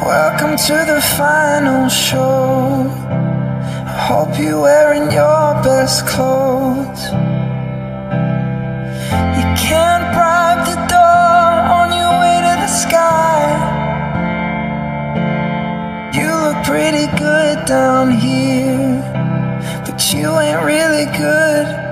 Welcome to the final show. I hope you're wearing your best clothes. You can't bribe the door on your way to the sky. You look pretty good down here, but you ain't really good